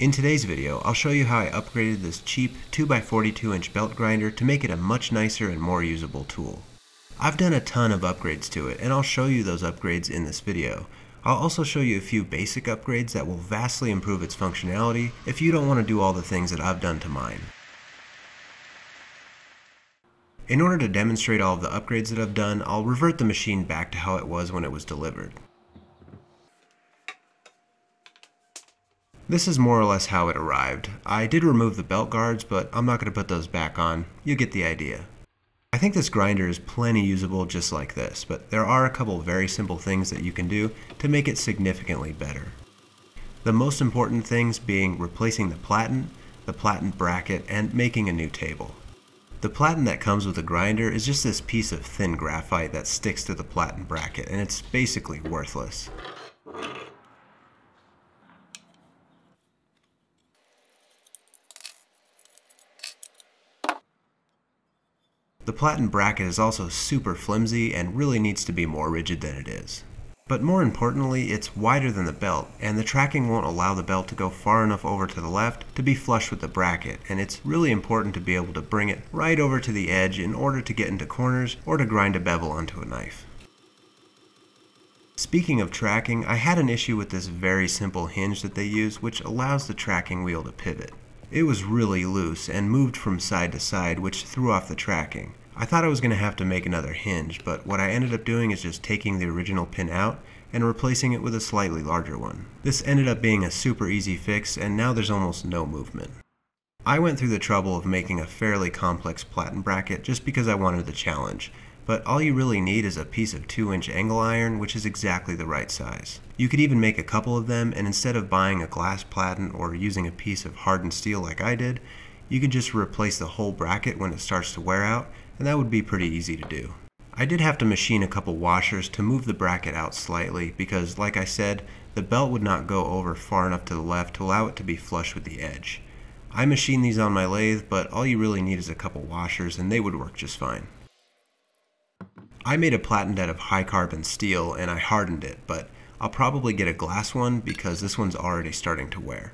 In today's video, I'll show you how I upgraded this cheap 2x42 inch belt grinder to make it a much nicer and more usable tool. I've done a ton of upgrades to it, and I'll show you those upgrades in this video. I'll also show you a few basic upgrades that will vastly improve its functionality if you don't want to do all the things that I've done to mine. In order to demonstrate all of the upgrades that I've done, I'll revert the machine back to how it was when it was delivered. This is more or less how it arrived. I did remove the belt guards, but I'm not going to put those back on. You get the idea. I think this grinder is plenty usable just like this, but there are a couple very simple things that you can do to make it significantly better. The most important things being replacing the platen, the platen bracket, and making a new table. The platen that comes with the grinder is just this piece of thin graphite that sticks to the platen bracket, and it's basically worthless. Platen bracket is also super flimsy and really needs to be more rigid than it is. But more importantly, it's wider than the belt, and the tracking won't allow the belt to go far enough over to the left to be flush with the bracket, and it's really important to be able to bring it right over to the edge in order to get into corners or to grind a bevel onto a knife. Speaking of tracking, I had an issue with this very simple hinge that they use which allows the tracking wheel to pivot. It was really loose and moved from side to side which threw off the tracking. I thought I was going to have to make another hinge, but what I ended up doing is just taking the original pin out and replacing it with a slightly larger one. This ended up being a super easy fix and now there's almost no movement. I went through the trouble of making a fairly complex platen bracket just because I wanted the challenge, but all you really need is a piece of 2 inch angle iron which is exactly the right size. You could even make a couple of them and instead of buying a glass platen or using a piece of hardened steel like I did, you could just replace the whole bracket when it starts to wear out and that would be pretty easy to do. I did have to machine a couple washers to move the bracket out slightly because, like I said, the belt would not go over far enough to the left to allow it to be flush with the edge. I machine these on my lathe, but all you really need is a couple washers and they would work just fine. I made a platen out of high carbon steel and I hardened it, but I'll probably get a glass one because this one's already starting to wear.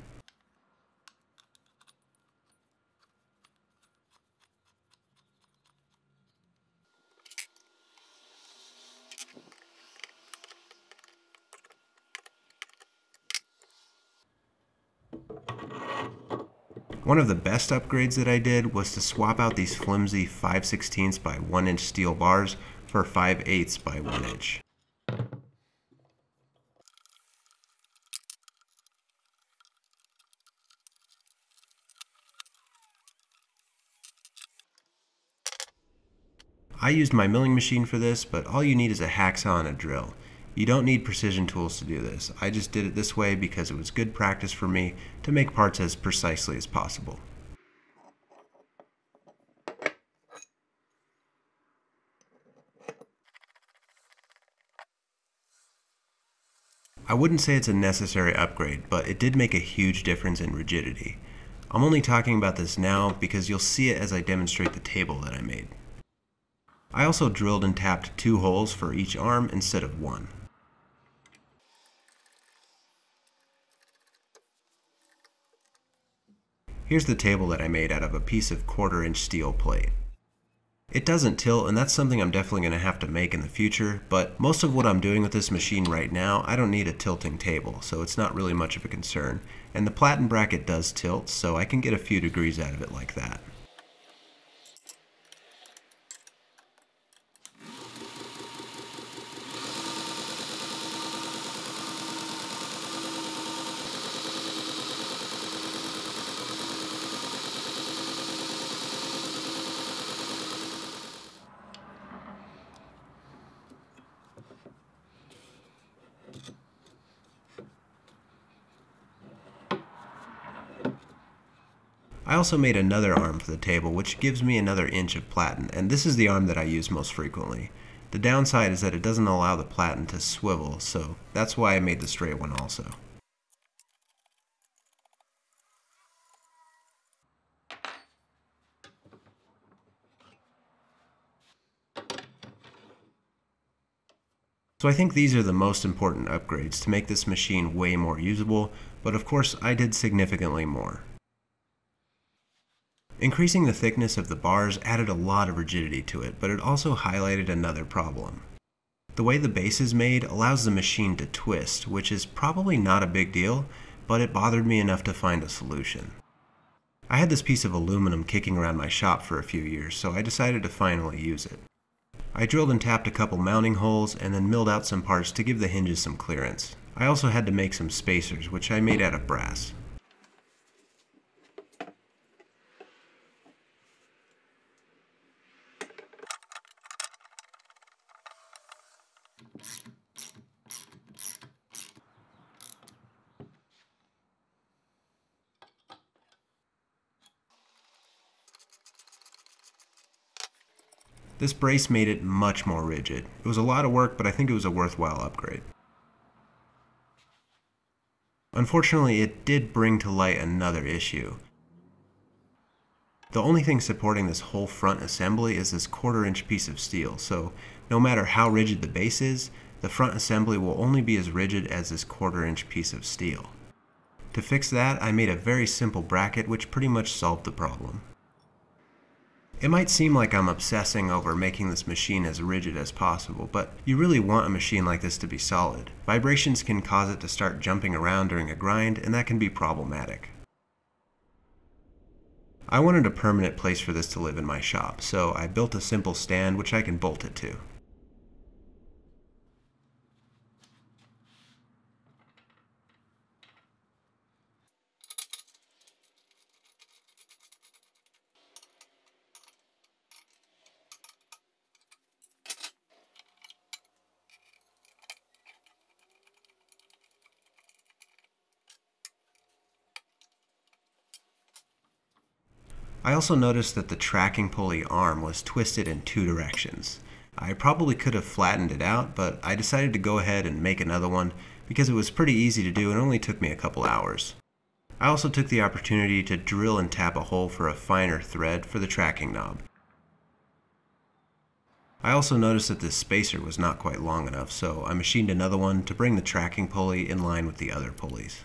One of the best upgrades that I did was to swap out these flimsy 5 16 by 1 inch steel bars for 5 8 by 1 inch. I used my milling machine for this, but all you need is a hacksaw and a drill. You don't need precision tools to do this. I just did it this way because it was good practice for me to make parts as precisely as possible. I wouldn't say it's a necessary upgrade, but it did make a huge difference in rigidity. I'm only talking about this now because you'll see it as I demonstrate the table that I made. I also drilled and tapped two holes for each arm instead of one. Here's the table that I made out of a piece of quarter inch steel plate. It doesn't tilt and that's something I'm definitely going to have to make in the future, but most of what I'm doing with this machine right now, I don't need a tilting table, so it's not really much of a concern. And the platen bracket does tilt, so I can get a few degrees out of it like that. I also made another arm for the table which gives me another inch of platen and this is the arm that I use most frequently. The downside is that it doesn't allow the platen to swivel so that's why I made the straight one also. So I think these are the most important upgrades to make this machine way more usable, but of course I did significantly more. Increasing the thickness of the bars added a lot of rigidity to it, but it also highlighted another problem. The way the base is made allows the machine to twist, which is probably not a big deal, but it bothered me enough to find a solution. I had this piece of aluminum kicking around my shop for a few years, so I decided to finally use it. I drilled and tapped a couple mounting holes and then milled out some parts to give the hinges some clearance. I also had to make some spacers, which I made out of brass. This brace made it much more rigid. It was a lot of work, but I think it was a worthwhile upgrade. Unfortunately, it did bring to light another issue. The only thing supporting this whole front assembly is this quarter inch piece of steel, so no matter how rigid the base is, the front assembly will only be as rigid as this quarter inch piece of steel. To fix that, I made a very simple bracket which pretty much solved the problem. It might seem like I'm obsessing over making this machine as rigid as possible, but you really want a machine like this to be solid. Vibrations can cause it to start jumping around during a grind, and that can be problematic. I wanted a permanent place for this to live in my shop, so I built a simple stand which I can bolt it to. I also noticed that the tracking pulley arm was twisted in two directions. I probably could have flattened it out, but I decided to go ahead and make another one because it was pretty easy to do and only took me a couple hours. I also took the opportunity to drill and tap a hole for a finer thread for the tracking knob. I also noticed that this spacer was not quite long enough, so I machined another one to bring the tracking pulley in line with the other pulleys.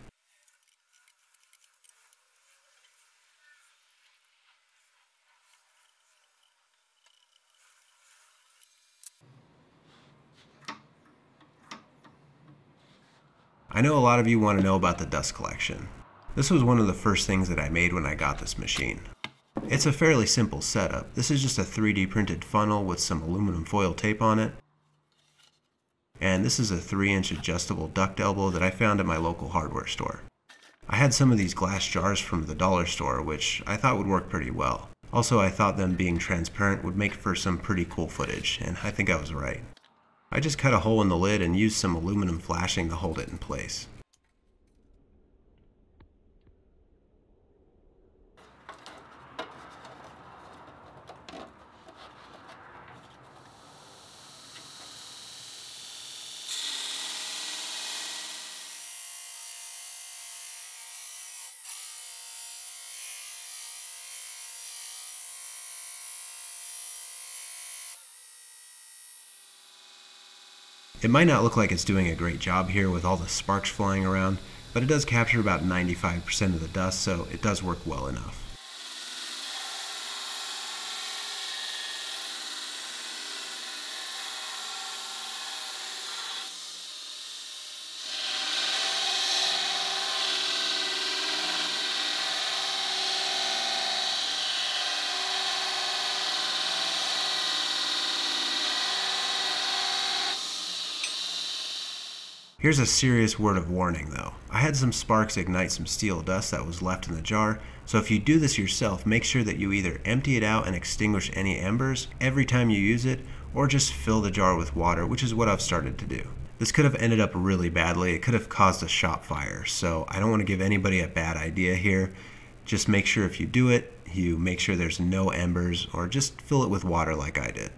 I know a lot of you want to know about the dust collection. This was one of the first things that I made when I got this machine. It's a fairly simple setup. This is just a 3D printed funnel with some aluminum foil tape on it. And this is a 3 inch adjustable duct elbow that I found at my local hardware store. I had some of these glass jars from the dollar store, which I thought would work pretty well. Also, I thought them being transparent would make for some pretty cool footage, and I think I was right. I just cut a hole in the lid and used some aluminum flashing to hold it in place. It might not look like it's doing a great job here with all the sparks flying around, but it does capture about 95% of the dust, so it does work well enough. Here's a serious word of warning though. I had some sparks ignite some steel dust that was left in the jar, so if you do this yourself, make sure that you either empty it out and extinguish any embers every time you use it, or just fill the jar with water, which is what I've started to do. This could have ended up really badly. It could have caused a shop fire, so I don't want to give anybody a bad idea here. Just make sure if you do it, you make sure there's no embers, or just fill it with water like I did.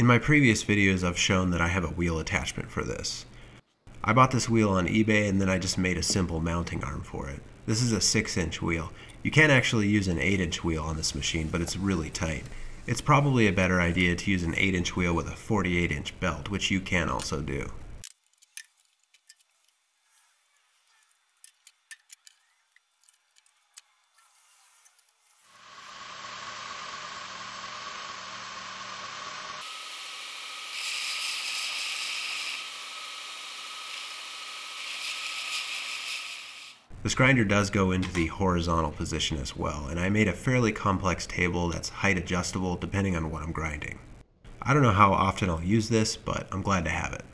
In my previous videos, I've shown that I have a wheel attachment for this. I bought this wheel on eBay and then I just made a simple mounting arm for it. This is a 6 inch wheel. You can actually use an 8 inch wheel on this machine, but it's really tight. It's probably a better idea to use an 8 inch wheel with a 48 inch belt, which you can also do. This grinder does go into the horizontal position as well, and I made a fairly complex table that's height adjustable depending on what I'm grinding. I don't know how often I'll use this, but I'm glad to have it.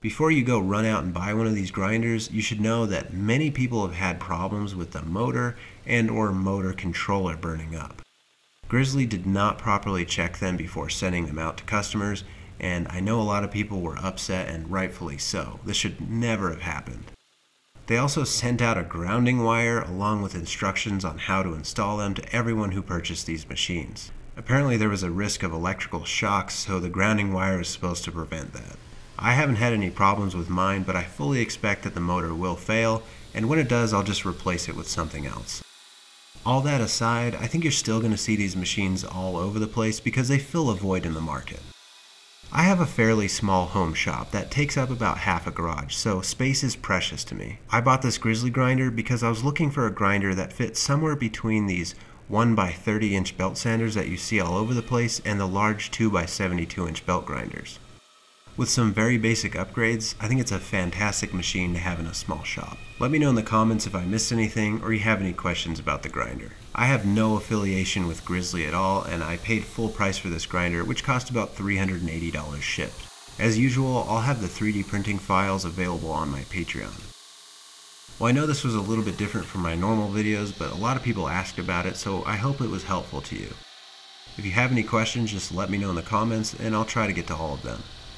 Before you go run out and buy one of these grinders, you should know that many people have had problems with the motor and or motor controller burning up. Grizzly did not properly check them before sending them out to customers and I know a lot of people were upset and rightfully so. This should never have happened. They also sent out a grounding wire along with instructions on how to install them to everyone who purchased these machines. Apparently there was a risk of electrical shocks, so the grounding wire is supposed to prevent that. I haven't had any problems with mine, but I fully expect that the motor will fail, and when it does, I'll just replace it with something else. All that aside, I think you're still going to see these machines all over the place because they fill a void in the market. I have a fairly small home shop that takes up about half a garage, so space is precious to me. I bought this Grizzly grinder because I was looking for a grinder that fits somewhere between these 1 by 30 inch belt sanders that you see all over the place and the large 2 by 72 inch belt grinders. With some very basic upgrades, I think it's a fantastic machine to have in a small shop. Let me know in the comments if I missed anything or you have any questions about the grinder. I have no affiliation with Grizzly at all and I paid full price for this grinder which cost about $380 shipped. As usual, I'll have the 3D printing files available on my Patreon. Well, I know this was a little bit different from my normal videos, but a lot of people asked about it, so I hope it was helpful to you. If you have any questions, just let me know in the comments, and I'll try to get to all of them.